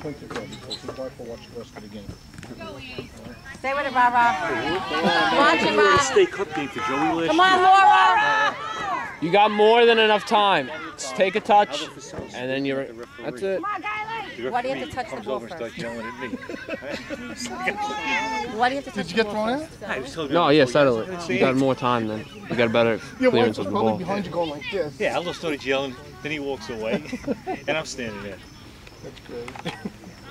point it there because his wife will watch the rest of the game. Stay with it, Baba. Watch it, Mom. State Cup game for Joey last Come on, Laura. You got more than enough time. Just take a touch, and then you're. That's it. Why do you have to touch the comes ball over and starts first? yelling at me. Why do you have to touch Did you get thrown out? I was telling you No, yeah, settle it. You got more time then. You got a better clearance of the ball. behind you going like this. Yeah, Aldo started yelling, then he walks away, and I'm standing there. That's great.